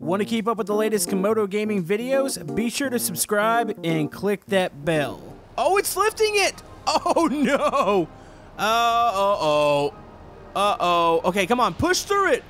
Want to keep up with the latest Camodo gaming videos? Be sure to subscribe and click that bell. Oh, it's lifting it! Oh no! Uh oh. Uh oh. Okay, come on, push through it!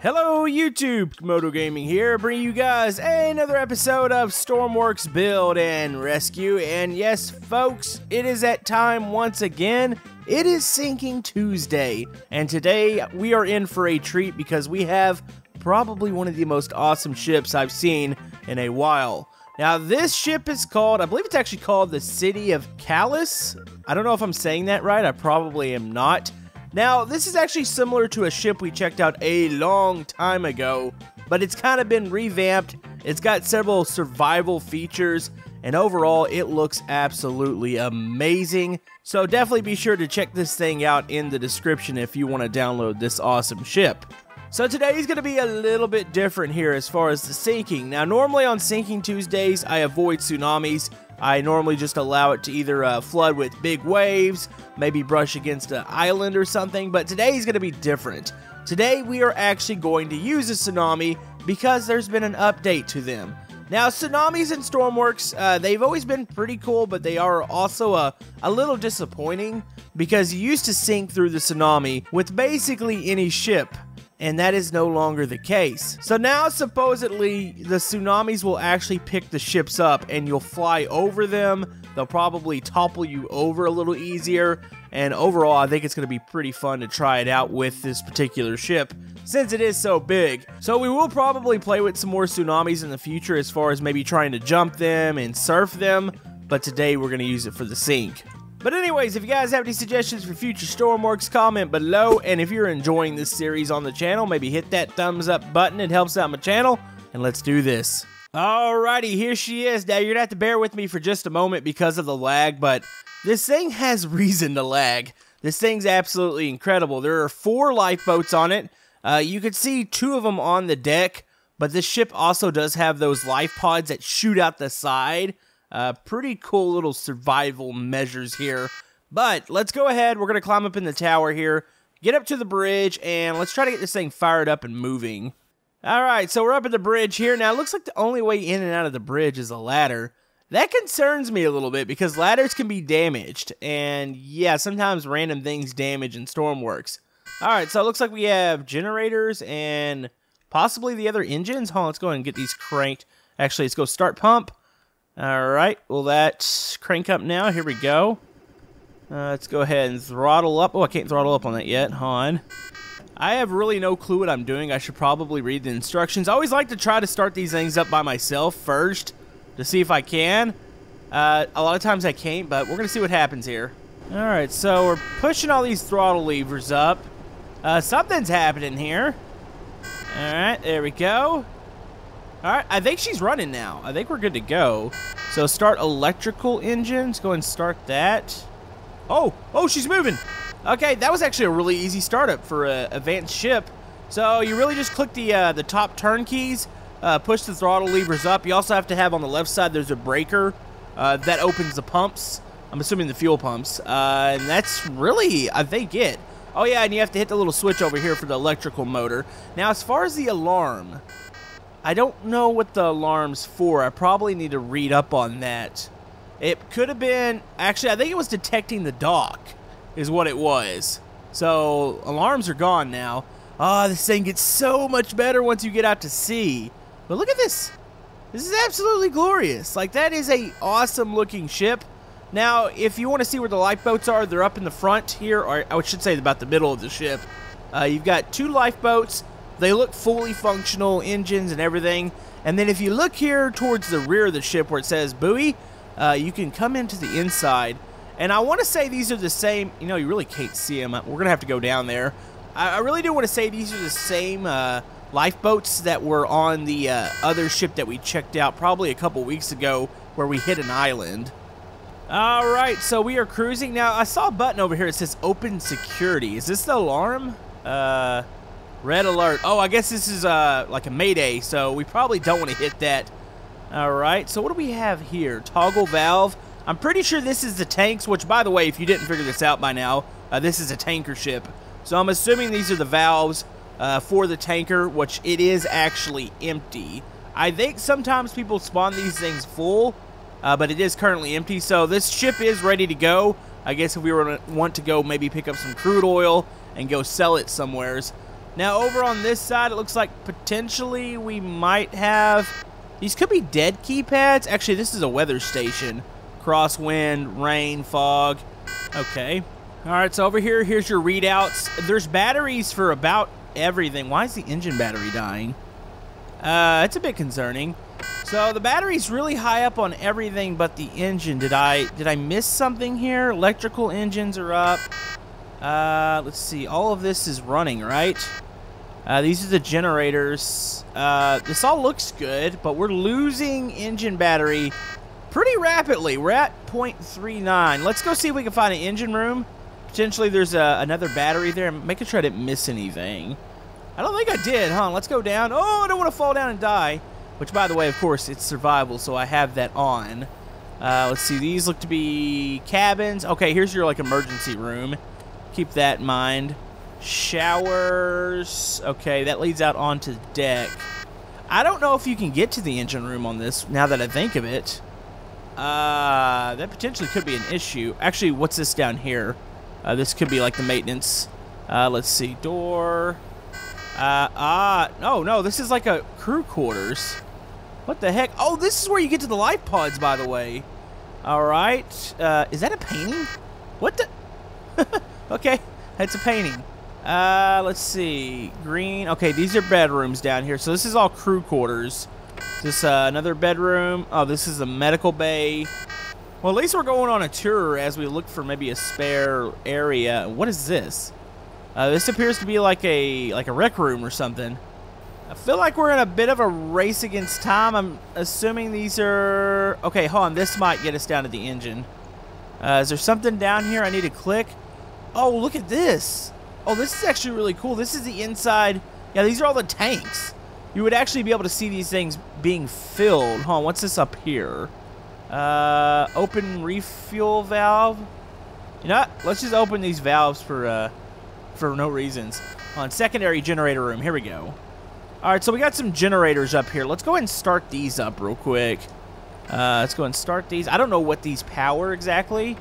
Hello YouTube, Camodo Gaming here, bringing you guys another episode of Stormworks Build and Rescue. And yes, folks, it is that time once again. It is Sinking Tuesday, and today we are in for a treat because we have probably one of the most awesome ships I've seen in a while. Now, this ship is called, I believe it's actually called the City of Calais. I don't know if I'm saying that right, I probably am not. Now, this is actually similar to a ship we checked out a long time ago, but it's kind of been revamped. It's got several survival features, and overall, it looks absolutely amazing. So definitely be sure to check this thing out in the description if you want to download this awesome ship. So today's going to be a little bit different here as far as the sinking. Now, normally on Sinking Tuesdays, I avoid tsunamis. I normally just allow it to either uh, flood with big waves, maybe brush against an island or something, but today is going to be different. Today, we are actually going to use a tsunami because there's been an update to them. Now, tsunamis and Stormworks, uh, they've always been pretty cool, but they are also a, a little disappointing because you used to sink through the tsunami with basically any ship and that is no longer the case. So now, supposedly, the tsunamis will actually pick the ships up and you'll fly over them. They'll probably topple you over a little easier. And overall, I think it's going to be pretty fun to try it out with this particular ship since it is so big. So we will probably play with some more tsunamis in the future as far as maybe trying to jump them and surf them. But today we're going to use it for the sink. But anyways, if you guys have any suggestions for future Stormworks, comment below. And if you're enjoying this series on the channel, maybe hit that thumbs up button. It helps out my channel. And let's do this. Alrighty, here she is. Now, you're going to have to bear with me for just a moment because of the lag, but this thing has reason to lag. This thing's absolutely incredible. There are four lifeboats on it. Uh, you can see two of them on the deck, but this ship also does have those life pods that shoot out the side. Uh, pretty cool little survival measures here. But let's go ahead. We're going to climb up in the tower here, get up to the bridge, and let's try to get this thing fired up and moving. All right, so we're up at the bridge here. Now, it looks like the only way in and out of the bridge is a ladder. That concerns me a little bit because ladders can be damaged. And yeah, sometimes random things damage in Stormworks. All right, so it looks like we have generators and possibly the other engines. Hold on, let's go ahead and get these cranked. Actually, let's go start pump. All right, well, that's crank up now. Here we go. Uh, let's go ahead and throttle up. Oh, I can't throttle up on that yet. Hold on. I have really no clue what I'm doing. I should probably read the instructions. I always like to try to start these things up by myself first to see if I can. Uh, a lot of times I can't, but we're going to see what happens here. All right, so we're pushing all these throttle levers up. Uh, something's happening here. All right, there we go. All right, I think she's running now. I think we're good to go. So start electrical engines. Go and start that. Oh, oh, she's moving. Okay, that was actually a really easy startup for an advanced ship. So you really just click the uh, the top turn keys, uh, push the throttle levers up. You also have to have on the left side, there's a breaker uh, that opens the pumps. I'm assuming the fuel pumps. Uh, and that's really, I think, it. Oh yeah, and you have to hit the little switch over here for the electrical motor. Now, as far as the alarm, I don't know what the alarm's for. I probably need to read up on that. It could have been... Actually, I think it was detecting the dock is what it was. So, alarms are gone now. Ah, oh, this thing gets so much better once you get out to sea. But look at this. This is absolutely glorious. Like, that is a awesome looking ship. Now, if you want to see where the lifeboats are, they're up in the front here, or I should say about the middle of the ship. Uh, you've got two lifeboats they look fully functional, engines and everything. And then if you look here towards the rear of the ship where it says buoy, uh, you can come into the inside. And I want to say these are the same. You know, you really can't see them. We're going to have to go down there. I, I really do want to say these are the same uh, lifeboats that were on the uh, other ship that we checked out probably a couple weeks ago where we hit an island. All right, so we are cruising. Now, I saw a button over here that says open security. Is this the alarm? Uh... Red alert. Oh, I guess this is uh, like a mayday, so we probably don't want to hit that. All right, so what do we have here? Toggle valve. I'm pretty sure this is the tanks, which, by the way, if you didn't figure this out by now, uh, this is a tanker ship. So I'm assuming these are the valves uh, for the tanker, which it is actually empty. I think sometimes people spawn these things full, uh, but it is currently empty. So this ship is ready to go. I guess if we were to want to go maybe pick up some crude oil and go sell it somewheres. Now over on this side, it looks like potentially we might have... These could be dead keypads. Actually, this is a weather station. Crosswind, rain, fog. Okay. All right, so over here, here's your readouts. There's batteries for about everything. Why is the engine battery dying? Uh, it's a bit concerning. So the battery's really high up on everything but the engine. Did I did I miss something here? Electrical engines are up. Uh, let's see. All of this is running, right? Uh, these are the generators. Uh, this all looks good, but we're losing engine battery pretty rapidly. We're at 0.39. Let's go see if we can find an engine room. Potentially there's a, another battery there. I'm making sure I didn't miss anything. I don't think I did, huh? Let's go down. Oh, I don't want to fall down and die. Which, by the way, of course, it's survival, so I have that on. Uh, let's see. These look to be cabins. Okay, here's your, like, emergency room. Keep that in mind. Showers. Okay, that leads out onto the deck. I don't know if you can get to the engine room on this, now that I think of it. Uh, that potentially could be an issue. Actually, what's this down here? Uh, this could be like the maintenance. Uh, let's see. Door. Uh, ah, no, no, this is like a crew quarters. What the heck? Oh, this is where you get to the life pods, by the way. All right. Uh, is that a painting? What the? okay, that's a painting. Uh, let's see. Green. Okay, these are bedrooms down here. So this is all crew quarters. Is this uh, another bedroom? Oh, this is a medical bay. Well, at least we're going on a tour as we look for maybe a spare area. What is this? Uh, this appears to be like a like a rec room or something. I feel like we're in a bit of a race against time. I'm assuming these are... Okay, hold on. This might get us down to the engine. Uh, is there something down here I need to click? Oh, look at this. Oh, this is actually really cool. This is the inside... Yeah, these are all the tanks. You would actually be able to see these things being filled. Huh, what's this up here? Uh, open refuel valve. You know what? Let's just open these valves for, uh, for no reasons. On secondary generator room. Here we go. All right, so we got some generators up here. Let's go ahead and start these up real quick. Uh, let's go and start these. I don't know what these power exactly.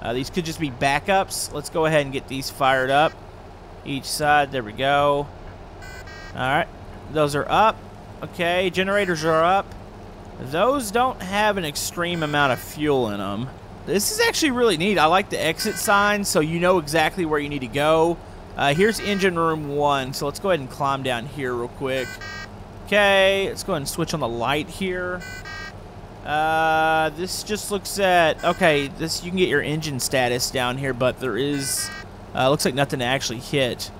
Uh, these could just be backups. Let's go ahead and get these fired up. Each side. There we go. All right. Those are up. Okay, generators are up. Those don't have an extreme amount of fuel in them. This is actually really neat. I like the exit sign, so you know exactly where you need to go. Uh, here's engine room one, so let's go ahead and climb down here real quick. Okay, let's go ahead and switch on the light here. Uh, this just looks at, okay, this you can get your engine status down here, but there is, uh, looks like nothing to actually hit.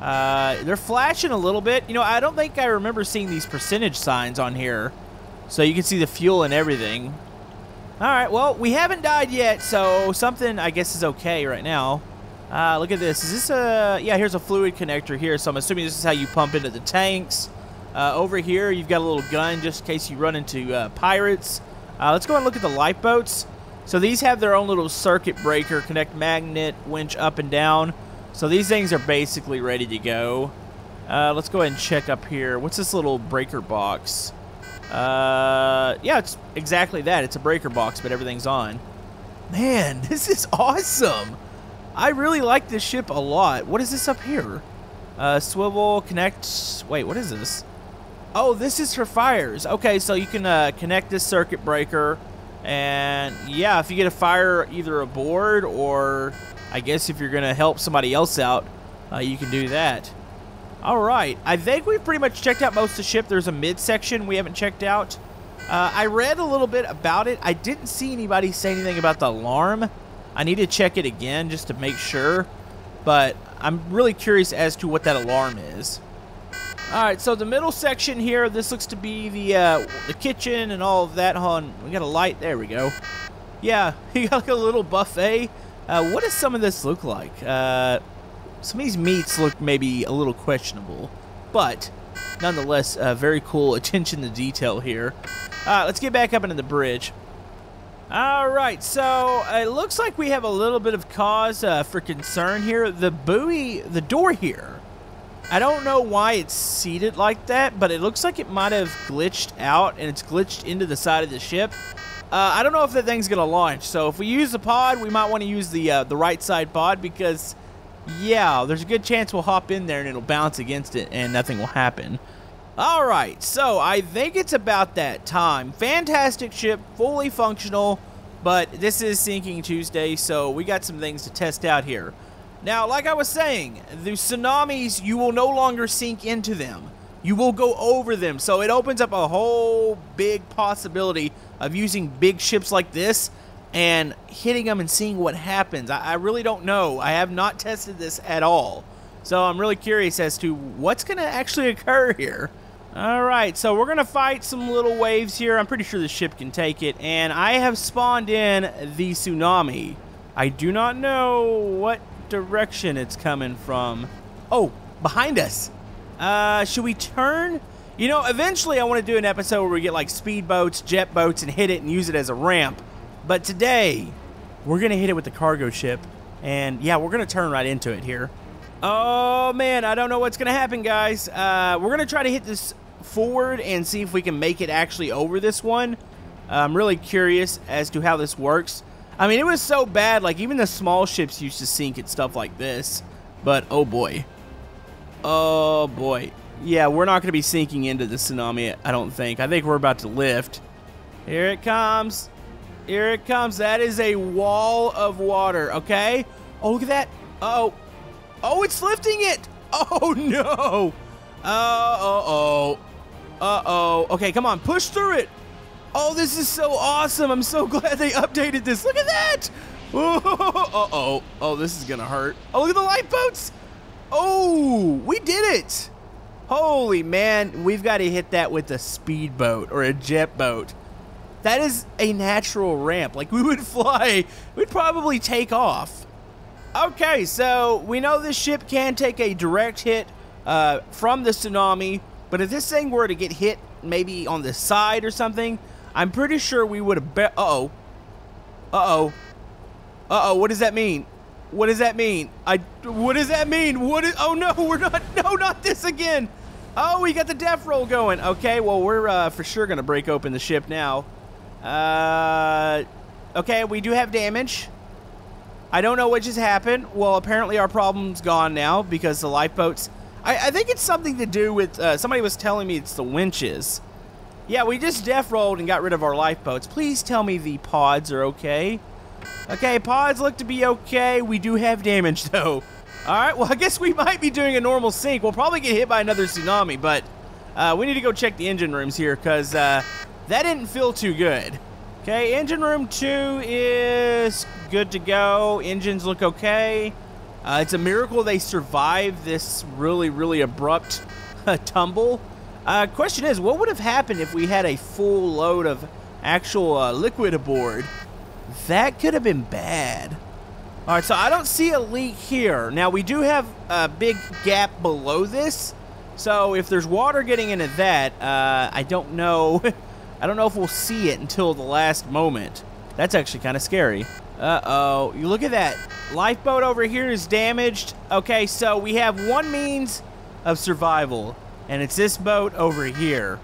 Uh, they're flashing a little bit. You know, I don't think I remember seeing these percentage signs on here. So you can see the fuel and everything. Alright, well, we haven't died yet, so something, I guess, is okay right now. Uh, look at this. Is this a... Yeah, here's a fluid connector here, so I'm assuming this is how you pump into the tanks. Uh, over here, you've got a little gun just in case you run into uh, pirates. Uh, let's go and look at the lifeboats. So these have their own little circuit breaker, connect magnet, winch up and down. So these things are basically ready to go. Uh, let's go ahead and check up here. What's this little breaker box? Uh, yeah, it's exactly that. It's a breaker box, but everything's on. Man, this is awesome. I really like this ship a lot. What is this up here? Uh, swivel, connect... Wait, what is this? Oh, this is for fires. Okay, so you can uh, connect this circuit breaker. And, yeah, if you get a fire either aboard or... I guess if you're going to help somebody else out, uh, you can do that. All right. I think we've pretty much checked out most of the ship. There's a midsection we haven't checked out. Uh, I read a little bit about it. I didn't see anybody say anything about the alarm. I need to check it again just to make sure, but I'm really curious as to what that alarm is. All right, so the middle section here, this looks to be the uh, the kitchen and all of that. Hold on, we got a light. There we go. Yeah, you got like a little buffet. Uh, what does some of this look like? Uh, some of these meats look maybe a little questionable, but nonetheless, uh, very cool attention to detail here. Right, let's get back up into the bridge. All right, so it looks like we have a little bit of cause uh, for concern here. The buoy, the door here, I don't know why it's seated like that, but it looks like it might have glitched out and it's glitched into the side of the ship. Uh, I don't know if that thing's going to launch, so if we use the pod, we might want to use the uh, the right side pod because, yeah, there's a good chance we'll hop in there and it'll bounce against it and nothing will happen. All right, so I think it's about that time. Fantastic ship, fully functional, but this is Sinking Tuesday, so we got some things to test out here. Now, like I was saying, the tsunamis, you will no longer sink into them. You will go over them. So it opens up a whole big possibility of using big ships like this and hitting them and seeing what happens. I, I really don't know. I have not tested this at all. So I'm really curious as to what's going to actually occur here. All right, so we're going to fight some little waves here. I'm pretty sure the ship can take it. And I have spawned in the tsunami. I do not know what direction it's coming from. Oh, behind us. Uh, should we turn? You know, eventually I want to do an episode where we get like speedboats, jet boats, and hit it and use it as a ramp. But today, we're going to hit it with the cargo ship. And yeah, we're going to turn right into it here. Oh man, I don't know what's going to happen, guys. Uh, we're going to try to hit this forward and see if we can make it actually over this one. I'm really curious as to how this works. I mean, it was so bad, like, even the small ships used to sink at stuff like this. But, oh boy. Oh boy. Yeah, we're not going to be sinking into the tsunami, I don't think. I think we're about to lift. Here it comes. Here it comes. That is a wall of water, okay? Oh, look at that. Uh oh. Oh, it's lifting it. Oh, no. Uh-oh. Uh-oh. Okay, come on. Push through it. Oh, this is so awesome. I'm so glad they updated this. Look at that. Uh-oh. Oh, this is going to hurt. Oh, look at the lifeboats. Oh, we did it. Holy man, we've got to hit that with a speedboat or a jet boat. That is a natural ramp. Like, we would fly. We'd probably take off. Okay, so we know this ship can take a direct hit uh, from the tsunami, but if this thing were to get hit maybe on the side or something, I'm pretty sure we would have. Uh oh. Uh oh. Uh oh. What does that mean? What does that mean? I. What does that mean? What is? Oh no, we're not. No, not this again. Oh, we got the death roll going. Okay, well we're uh, for sure gonna break open the ship now. Uh. Okay, we do have damage. I don't know what just happened. Well, apparently our problem's gone now because the lifeboats. I, I think it's something to do with. Uh, somebody was telling me it's the winches. Yeah, we just def rolled and got rid of our lifeboats. Please tell me the pods are okay. Okay, pods look to be okay. We do have damage, though. All right, well, I guess we might be doing a normal sink. We'll probably get hit by another tsunami, but uh, we need to go check the engine rooms here because uh, that didn't feel too good. Okay, engine room 2 is good to go. Engines look okay. Uh, it's a miracle they survived this really, really abrupt tumble. Uh, question is, what would have happened if we had a full load of actual uh, liquid aboard? That could have been bad. All right, so I don't see a leak here. Now, we do have a big gap below this. So if there's water getting into that, uh, I don't know. I don't know if we'll see it until the last moment. That's actually kind of scary. Uh-oh. You look at that. Lifeboat over here is damaged. Okay, so we have one means of survival and it's this boat over here.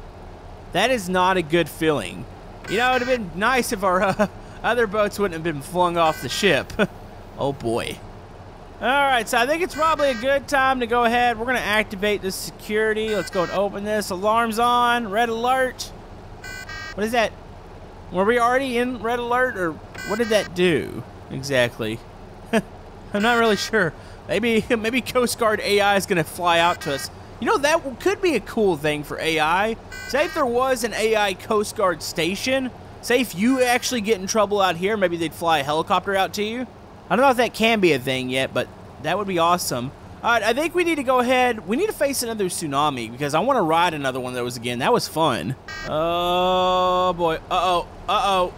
That is not a good feeling. You know, it would have been nice if our uh, other boats wouldn't have been flung off the ship. oh boy. Alright, so I think it's probably a good time to go ahead. We're going to activate this security. Let's go and open this. Alarms on. Red alert. What is that? Were we already in red alert, or what did that do exactly? I'm not really sure. Maybe maybe Coast Guard AI is going to fly out to us. You know, that could be a cool thing for AI. Say if there was an AI Coast Guard station, say if you actually get in trouble out here, maybe they'd fly a helicopter out to you. I don't know if that can be a thing yet, but that would be awesome. All right, I think we need to go ahead. We need to face another tsunami because I want to ride another one of those again. That was fun. Oh, boy. Uh-oh. Uh-oh.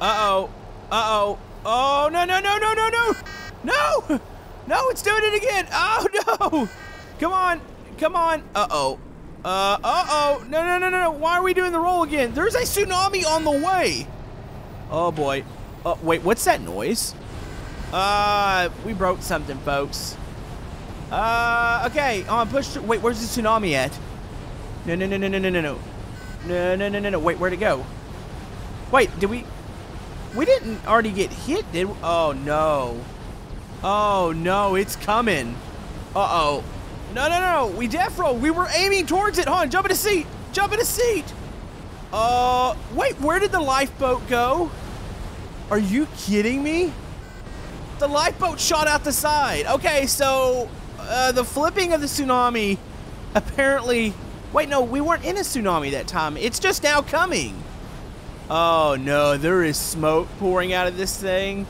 Uh-oh. Uh-oh. Oh, no, no, no, no, no, no. No. No, it's doing it again. Oh, no. Come on. Come on. Uh-oh. Uh, uh-oh. No, no, no, no, no. Why are we doing the roll again? There's a tsunami on the way. Oh, boy. Uh, wait, what's that noise? Uh, we broke something, folks. Uh, okay. Oh, I pushed. Wait, where's the tsunami at? No, no, no, no, no, no, no, no. No, no, no, no, no. Wait, where'd it go? Wait, did we... We didn't already get hit, did we? Oh, no. Oh, no, it's coming. Uh-oh. No, no, no. We defro. We were aiming towards it. Hold on, jump in a seat. Jump in a seat. Uh, wait, where did the lifeboat go? Are you kidding me? The lifeboat shot out the side. Okay, so uh, the flipping of the tsunami apparently... Wait, no, we weren't in a tsunami that time. It's just now coming. Oh, no, there is smoke pouring out of this thing.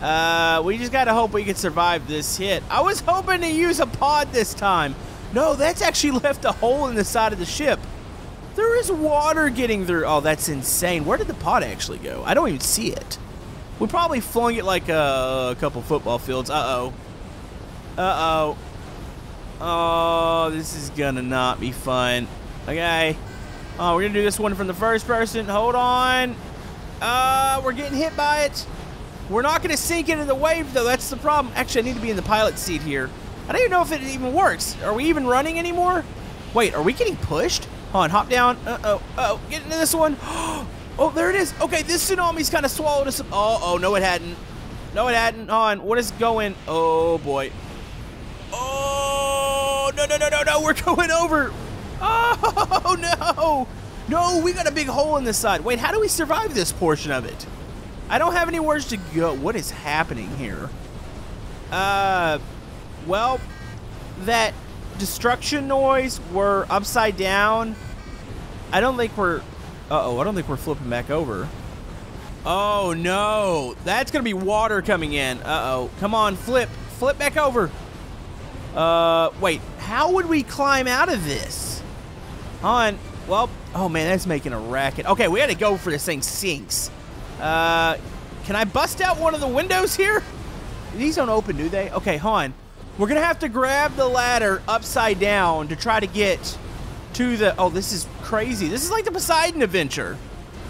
Uh, we just gotta hope we can survive this hit. I was hoping to use a pod this time. No, that's actually left a hole in the side of the ship. There is water getting through. Oh, that's insane. Where did the pod actually go? I don't even see it. We probably flung it like a, a couple football fields. Uh-oh. Uh-oh. Oh, this is gonna not be fun. Okay. Oh, we're gonna do this one from the first person. Hold on. Uh, we're getting hit by it. We're not gonna sink into the wave, though. That's the problem. Actually, I need to be in the pilot seat here. I don't even know if it even works. Are we even running anymore? Wait, are we getting pushed? Hold on, hop down. Uh-oh, uh-oh, get into this one. Oh, there it is. Okay, this tsunami's kind of swallowed us. Oh, oh, no, it hadn't. No, it hadn't. Hold on, what is going? Oh, boy. Oh, no, no, no, no, no, we're going over. Oh, no. No, we got a big hole in the side. Wait, how do we survive this portion of it? I don't have anywhere to go. What is happening here? Uh, well, that destruction noise, we're upside down. I don't think we're... Uh-oh, I don't think we're flipping back over. Oh, no. That's to be water coming in. Uh-oh. Come on, flip. Flip back over. Uh, wait. How would we climb out of this? On. Well, oh, man, that's making a racket. Okay, we got to go for this thing sinks. Uh, can I bust out one of the windows here? These don't open, do they? Okay, hold on. We're going to have to grab the ladder upside down to try to get to the... Oh, this is crazy. This is like the Poseidon Adventure.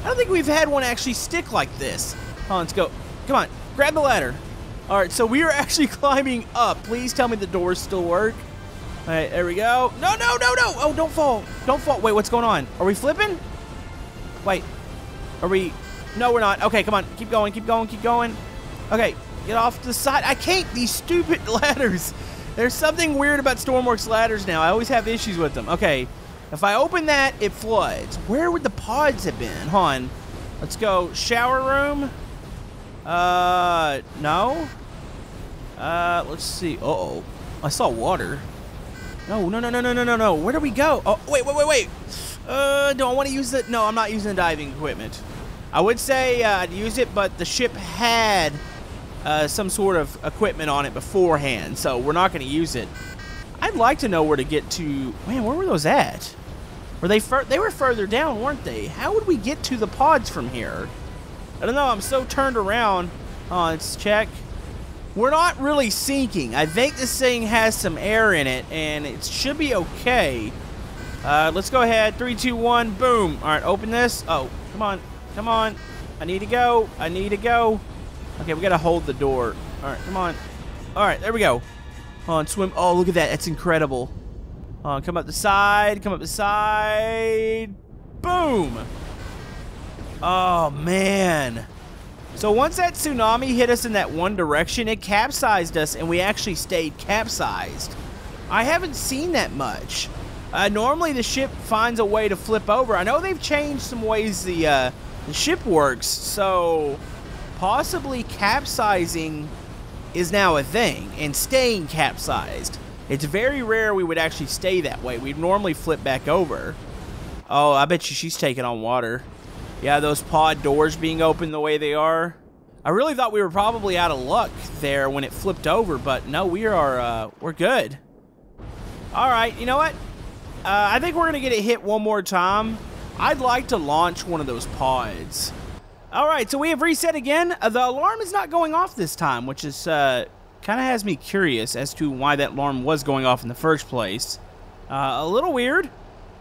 I don't think we've had one actually stick like this. On, let's go. Come on, grab the ladder. All right, so we are actually climbing up. Please tell me the doors still work. All right, there we go. No, no, no, no. Oh, don't fall. Don't fall. Wait, what's going on? Are we flipping? Wait, are we... No, we're not. Okay, come on. Keep going, keep going, keep going. Okay, get off the side. I can't. These stupid ladders. There's something weird about Stormworks ladders now. I always have issues with them. Okay, if I open that, it floods. Where would the pods have been? Hold on. Let's go. Shower room. Uh, no. Uh, let's see. Uh oh I saw water. No, no, no, no, no, no, no, no. Where do we go? Oh, wait, wait, wait, wait. Uh, do I want to use the... No, I'm not using the diving equipment. I would say uh, I'd use it, but the ship had uh, some sort of equipment on it beforehand, so we're not going to use it. I'd like to know where to get to... Man, where were those at? Were they they were further down, weren't they? How would we get to the pods from here? I don't know. I'm so turned around. Oh, let's check. We're not really sinking. I think this thing has some air in it, and it should be okay. Uh, let's go ahead. Three, two, one, boom. All right, open this. Oh, come on. Come on. I need to go. I need to go. Okay, we got to hold the door. All right, come on. All right, there we go. On, swim. Oh, look at that. That's incredible. On, come up the side. Come up the side. Boom. Oh, man. So once that tsunami hit us in that one direction, it capsized us, and we actually stayed capsized. I haven't seen that much. Uh, normally the ship finds a way to flip over. I know they've changed some ways the, uh, the ship works, so possibly capsizing is now a thing, and staying capsized. It's very rare we would actually stay that way. We'd normally flip back over. Oh, I bet you she's taking on water. Yeah, those pod doors being open the way they are. I really thought we were probably out of luck there when it flipped over, but no, we are, uh, we're good. All right, you know what? Uh, I think we're going to get it hit one more time. I'd like to launch one of those pods. All right, so we have reset again. The alarm is not going off this time, which is uh, kind of has me curious as to why that alarm was going off in the first place. Uh, a little weird,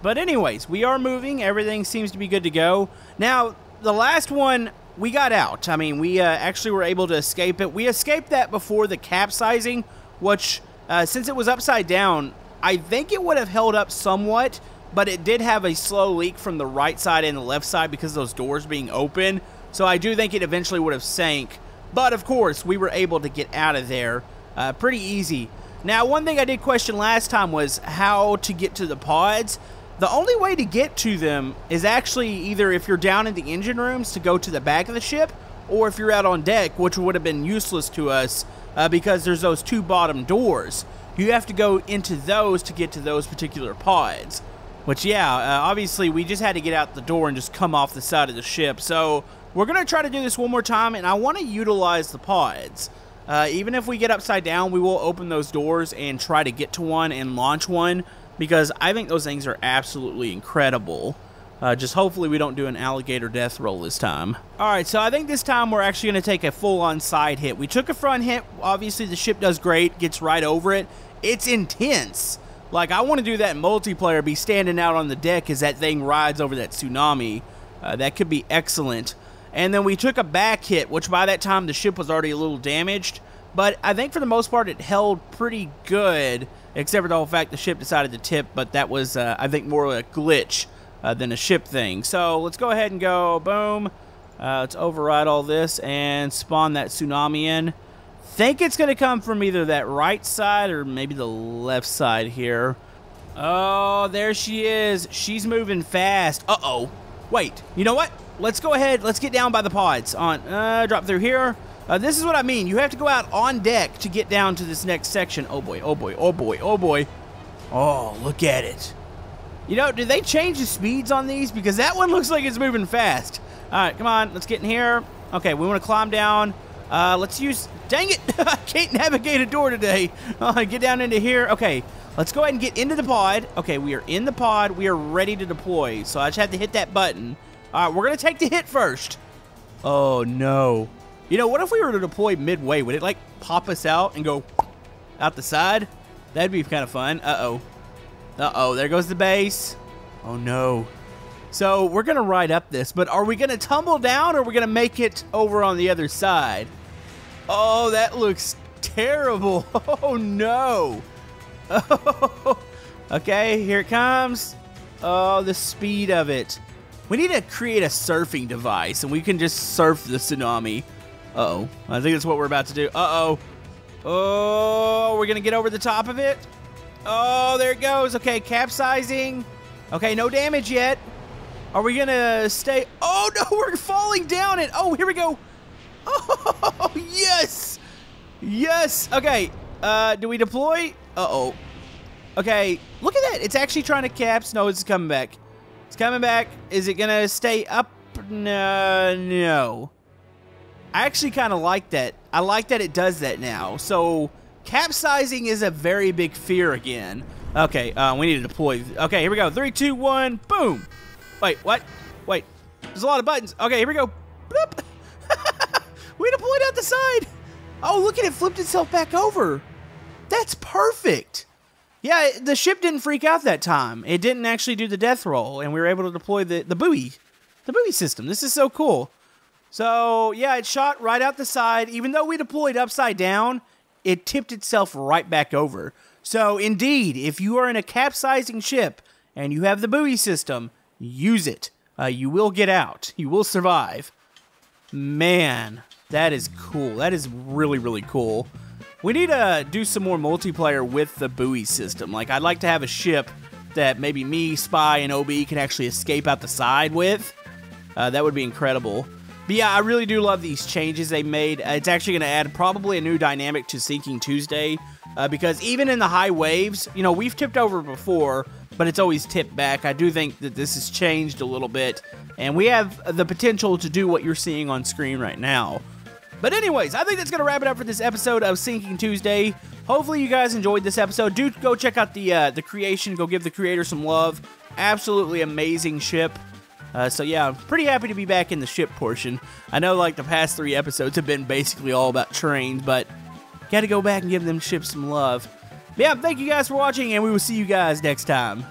but anyways, we are moving. Everything seems to be good to go. Now, the last one, we got out. I mean, we uh, actually were able to escape it. We escaped that before the capsizing, which uh, since it was upside down, I think it would have held up somewhat, but it did have a slow leak from the right side and the left side because those doors being open. So I do think it eventually would have sank. But of course, we were able to get out of there uh, pretty easy. Now, one thing I did question last time was how to get to the pods. The only way to get to them is actually either if you're down in the engine rooms to go to the back of the ship, or if you're out on deck, which would have been useless to us uh, because there's those two bottom doors. You have to go into those to get to those particular pods. Which, yeah, uh, obviously we just had to get out the door and just come off the side of the ship. So we're going to try to do this one more time, and I want to utilize the pods. Uh, even if we get upside down, we will open those doors and try to get to one and launch one because I think those things are absolutely incredible. Uh, just hopefully we don't do an alligator death roll this time. All right, so I think this time we're actually going to take a full-on side hit. We took a front hit. Obviously, the ship does great, gets right over it. It's intense. Like, I want to do that multiplayer, be standing out on the deck as that thing rides over that tsunami. Uh, that could be excellent. And then we took a back hit, which by that time the ship was already a little damaged. But I think for the most part it held pretty good, except for the whole fact the ship decided to tip, but that was, uh, I think, more of a glitch uh, than a ship thing. So let's go ahead and go, boom. Uh, let's override all this and spawn that tsunami in. Think it's going to come from either that right side or maybe the left side here. Oh, there she is. She's moving fast. Uh-oh. Wait, you know what? Let's go ahead. Let's get down by the pods. On, uh, drop through here. Uh, this is what I mean. You have to go out on deck to get down to this next section. Oh boy, oh boy, oh boy, oh boy. Oh, look at it. You know, did they change the speeds on these? Because that one looks like it's moving fast. All right, come on. Let's get in here. Okay, we want to climb down. Uh, let's use... Dang it! I can't navigate a door today. Uh, get down into here. Okay, let's go ahead and get into the pod. Okay, we are in the pod. We are ready to deploy. So I just have to hit that button. All right, we're going to take the hit first. Oh, no. You know, what if we were to deploy midway? Would it, like, pop us out and go out the side? That'd be kind of fun. Uh-oh. Uh-oh, there goes the base. Oh, no. So, we're going to ride up this, but are we going to tumble down or are we going to make it over on the other side? Oh, that looks terrible. Oh, no. Oh, okay, here it comes. Oh, the speed of it. We need to create a surfing device, and we can just surf the tsunami. Uh-oh. I think that's what we're about to do. Uh-oh. Oh, we're going to get over the top of it. Oh, there it goes. Okay, capsizing. Okay, no damage yet. Are we to stay? Oh, no, we're falling down it. Oh, here we go. Oh, yes. Yes. Okay, uh, do we deploy? Uh-oh. Okay, look at that. It's actually trying to cap. No, it's coming back. It's coming back. Is it to stay up? No, no. I actually kind of like that. I like that it does that now. So capsizing is a very big fear again. Okay, uh, we need to deploy. Okay, here we go. Three, two, one, boom. Wait, what? Wait, there's a lot of buttons. Okay, here we go. We deployed out the side. Oh, look at it flipped itself back over. That's perfect. Yeah, the ship didn't freak out that time. It didn't actually do the death roll, and we were able to deploy the, the buoy. The buoy system. This is so cool. So, yeah, it shot right out the side. Even though we deployed upside down, it tipped itself right back over. So, indeed, if you are in a capsizing ship and you have the buoy system, use it. Uh, you will get out. You will survive. Man, that is cool. That is really, really cool. We need to do some more multiplayer with the buoy system. Like, I'd like to have a ship that maybe me, Spy, and OB can actually escape out the side with. Uh, that would be incredible. But yeah, I really do love these changes they made. It's actually going to add probably a new dynamic to Sinking Tuesday. Uh, because even in the high waves, you know, we've tipped over before, but it's always tipped back. I do think that this has changed a little bit, and we have the potential to do what you're seeing on screen right now. But anyways, I think that's going to wrap it up for this episode of Sinking Tuesday. Hopefully you guys enjoyed this episode. Do go check out the uh, the creation. Go give the creator some love. Absolutely amazing ship. Uh, so yeah, I'm pretty happy to be back in the ship portion. I know like the past three episodes have been basically all about trains, but got to go back and give them ships some love. But yeah, thank you guys for watching, and we will see you guys next time.